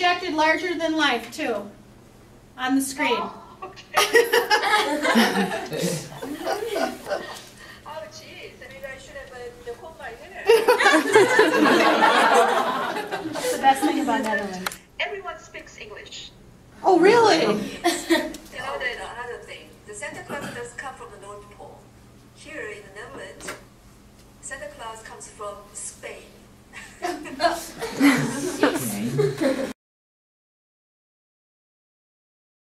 projected larger than life too, on the screen. Oh, okay. oh, geez. Maybe I should have uh, the whole my. That's the best thing about Netherlands. Everyone speaks English. Oh, really? You know that another thing, the Santa Claus does come from the North Pole. Here in the Netherlands, Santa Claus comes from